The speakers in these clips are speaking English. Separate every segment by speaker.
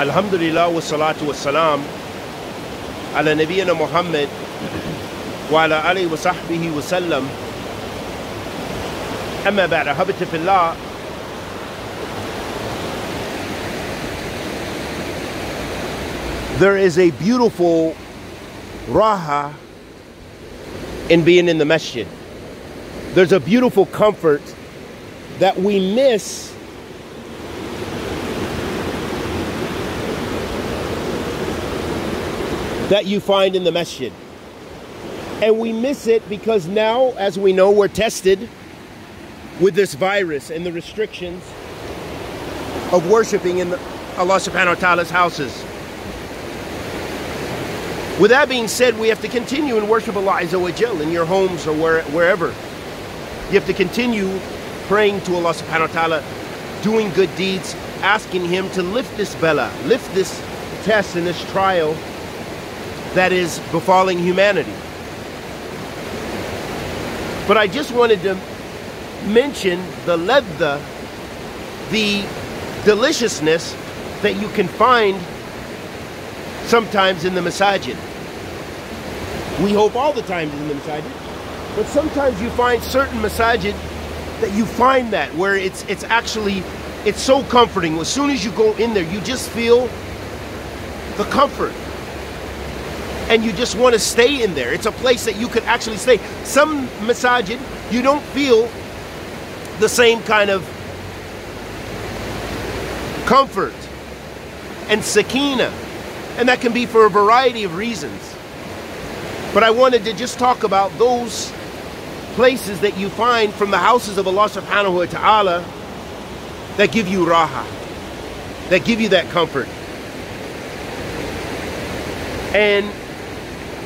Speaker 1: الحمد لله والصلاة والسلام على نبينا محمد وعلى آله وصحبه وسلم أما بعد أحبتي في الله There is a beautiful raha in being in the masjid. There's a beautiful comfort that we miss that you find in the masjid. And we miss it because now, as we know, we're tested with this virus and the restrictions of worshiping in Allah subhanahu wa ta'ala's houses. With that being said, we have to continue and worship Allah Azza wa Jal in your homes or where, wherever. You have to continue praying to Allah subhanahu wa ta'ala, doing good deeds, asking Him to lift this bela, lift this test and this trial that is befalling humanity. But I just wanted to mention the ledda, the deliciousness that you can find sometimes in the masajid. We hope all the time in the masajid, but sometimes you find certain masajid that you find that where it's it's actually it's so comforting. As soon as you go in there, you just feel the comfort. And you just want to stay in there. It's a place that you could actually stay. Some masajid, you don't feel the same kind of comfort and sakina. And that can be for a variety of reasons. But I wanted to just talk about those places that you find from the houses of Allah subhanahu wa ta'ala that give you raha, that give you that comfort. And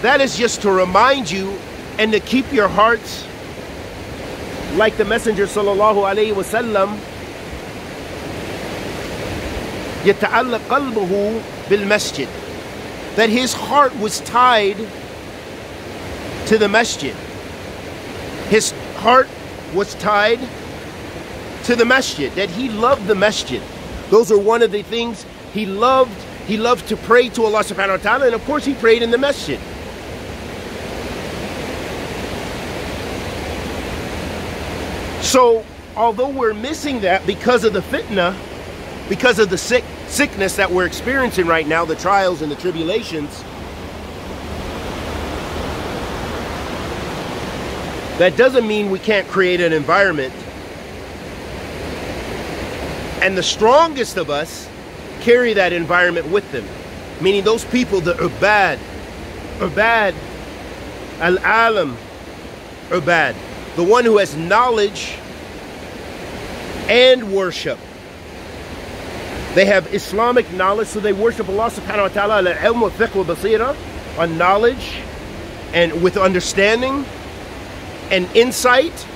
Speaker 1: that is just to remind you and to keep your hearts like the Messenger sallallahu alayhi wasallam يتعلق قلبه بالمسجد that his heart was tied to the masjid. His heart was tied to the masjid, that he loved the masjid. Those are one of the things he loved. He loved to pray to Allah subhanahu wa ta'ala, and of course he prayed in the masjid. So, although we're missing that because of the fitna, because of the sick sickness that we're experiencing right now, the trials and the tribulations, that doesn't mean we can't create an environment. And the strongest of us carry that environment with them. Meaning those people that are bad, are bad, al-alam, bad. The one who has knowledge and worship. They have Islamic knowledge, so they worship Allah subhanahu wa ta'ala al-ilm wa basira, on knowledge and with understanding and insight.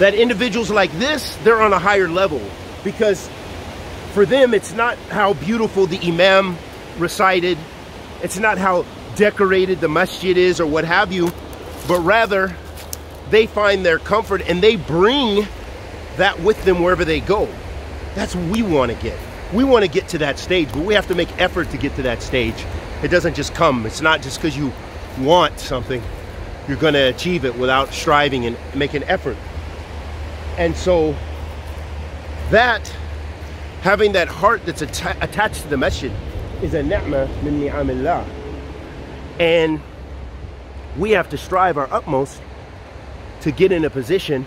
Speaker 1: That individuals like this, they're on a higher level because for them it's not how beautiful the imam recited, it's not how decorated the masjid is or what have you, but rather they find their comfort and they bring that with them wherever they go. That's what we want to get. We want to get to that stage, but we have to make effort to get to that stage. It doesn't just come. It's not just because you want something, you're going to achieve it without striving and making effort. And so that, having that heart that's atta attached to the masjid is a ni'mah min ni'amillah. And we have to strive our utmost to get in a position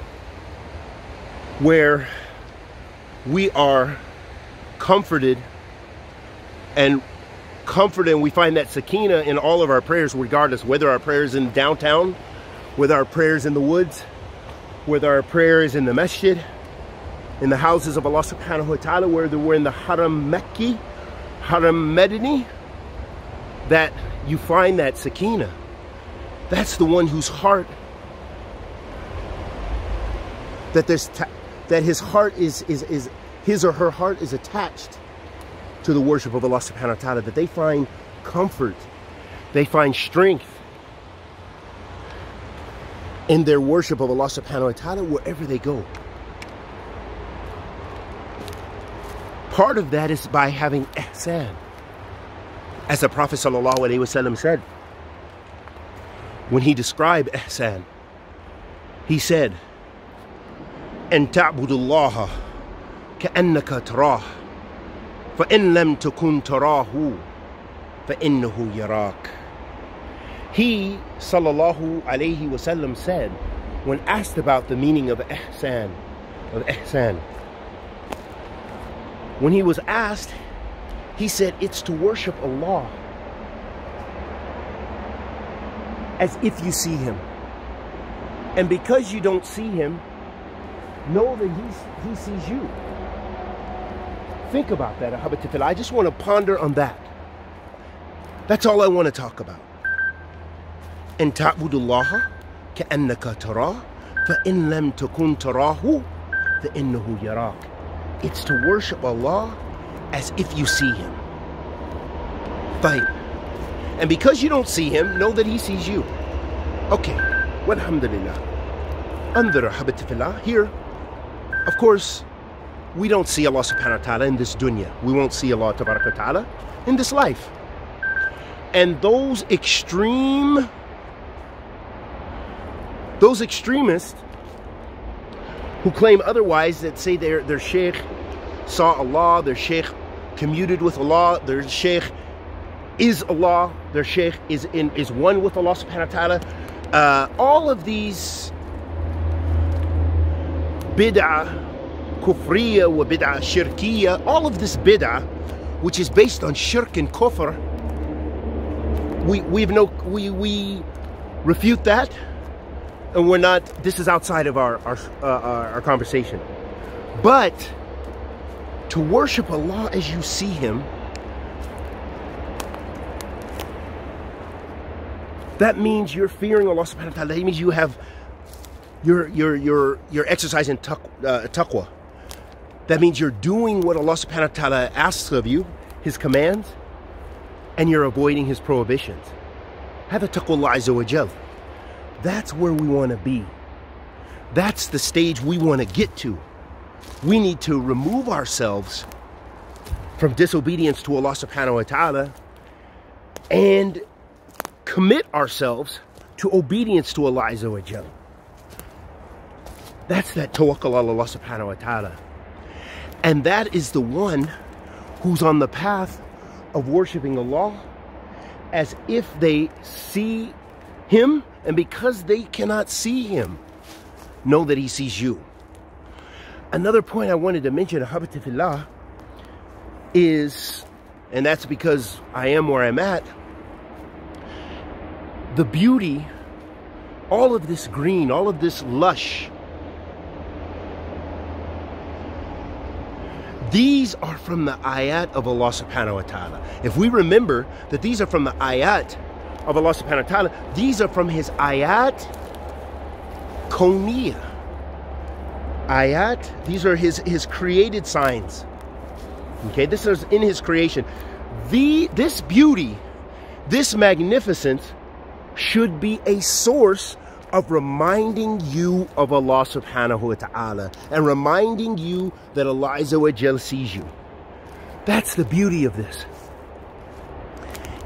Speaker 1: where we are comforted and comforted and we find that sakina in all of our prayers regardless whether our prayers in downtown whether our prayers in the woods whether our prayers in the masjid in the houses of Allah subhanahu wa ta'ala whether we're in the haram Mekki haram Medini that you find that sakina. That's the one whose heart that there's that his heart is, is, is, his or her heart is attached to the worship of Allah subhanahu wa ta'ala, that they find comfort, they find strength in their worship of Allah subhanahu wa ta'ala wherever they go. part of that is by having ihsan. As the Prophet ﷺ said, when he described ihsan, he said, أن تعبد الله كأنك تراه فإن لم تكن تراه فإنه يراك He, sallallahu alayhi wasallam, said, when asked about the meaning of ihsan, of ihsan, when he was asked, he said, it's to worship Allah as if you see him. And because you don't see him, know that he's, he sees you. Think about that, Ahabatifillah. I just want to ponder on that. That's all I want to talk about. أن تعبد الله كأنك تراه فإن لم تكن تراه فإنه يراك It's to worship Allah as if you see Him. Fine. And because you don't see Him, know that He sees you. Okay. Walhamdulillah. Andhar habitifillah. Here, of course, we don't see Allah subhanahu wa ta'ala in this dunya. We won't see Allah ta'ala in this life. And those extreme those extremists who claim otherwise, that say their, their sheikh saw Allah, their sheikh commuted with Allah, their sheikh is Allah, their sheikh is in is one with Allah subhanahu wa ta'ala. Uh, all of these bid'ah, kufriya wa bid'ah shirkiya, all of this bid'ah, which is based on shirk and kufr, we we've no we we refute that and we're not this is outside of our our, uh, our conversation. But to worship allah as you see him that means you're fearing allah subhanahu wa ta'ala. That means you have you're you're you're you're exercising takwa. uh, taqwa. That means you're doing what Allah subhanahu wa ta'ala asks of you, his commands, and you're avoiding his prohibitions. Have a taqwa azza. That's where we want to be. That's the stage we want to get to. We need to remove ourselves from disobedience to Allah subhanahu wa ta'ala and commit ourselves to obedience to Allah azza. That's that tawakkul Allah subhanahu wa ta'ala. And that is the one who's on the path of worshiping Allah as if they see Him and because they cannot see him, know that he sees you. Another point I wanted to mention, Habatifillah, is, and that's because I am where I'm at, the beauty, all of this green, all of this lush, these are from the ayat of Allah subhanahu wa ta'ala. If we remember that these are from the ayat of Allah subhanahu wa ta'ala. These are from his ayat koniya. Ayat, these are his, his created signs. Okay, this is in his creation. The this beauty, this magnificence should be a source of reminding you of Allah subhanahu wa ta'ala and reminding you that Allah Azza sees you. That's the beauty of this.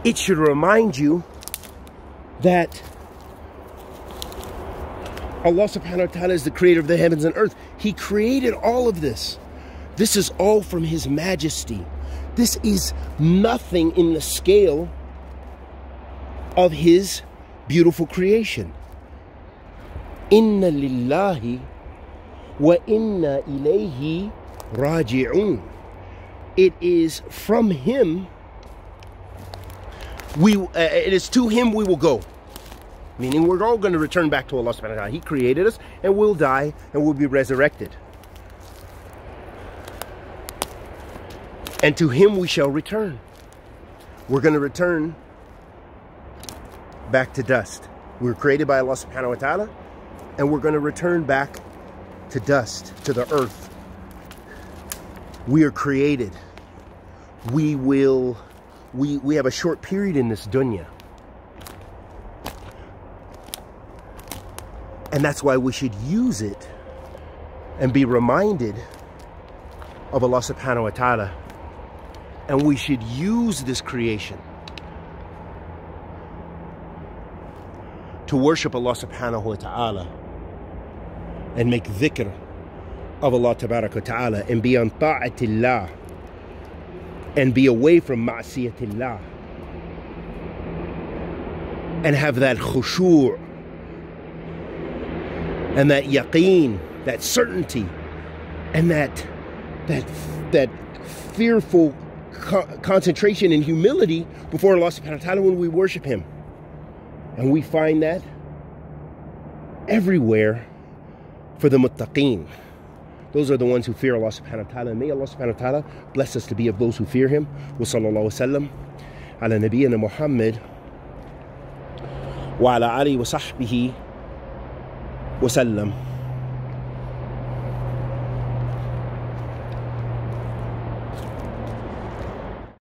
Speaker 1: It should remind you that Allah subhanahu wa ta'ala is the creator of the heavens and earth. He created all of this. This is all from His majesty. This is nothing in the scale of His beautiful creation. Inna lillahi wa inna ilayhi raji'un. It is from Him we uh, it is to him we will go meaning we're all going to return back to Allah subhanahu wa ta'ala. He created us and we'll die and we'll be resurrected. And to him we shall return. We're going to return back to dust. We were created by Allah subhanahu wa ta'ala and we're going to return back to dust, to the earth. We are created. We will, we, we have a short period in this dunya. And that's why we should use it and be reminded of Allah subhanahu wa ta'ala And we should use this creation to worship Allah subhanahu wa ta'ala and make dhikr of Allah ta'ala and be on ta'atillah and be away from ma'siyatillah and have that khushu' and that yaqeen, that certainty, and that that that fearful co- concentration and humility before Allah subhanahu wa ta'ala when we worship Him. And we find that everywhere for the muttaqeen. Those are the ones who fear Allah subhanahu wa ta'ala. May Allah subhanahu wa ta'ala bless us to be of those who fear Him. Wa sallallahu wa sallam ala nabiyyina Muhammad wa ala alihi wa sahbihi wa sallam.